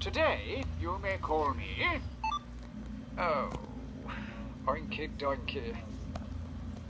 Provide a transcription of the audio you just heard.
Today, you may call me... Oh, Oinky Donkey.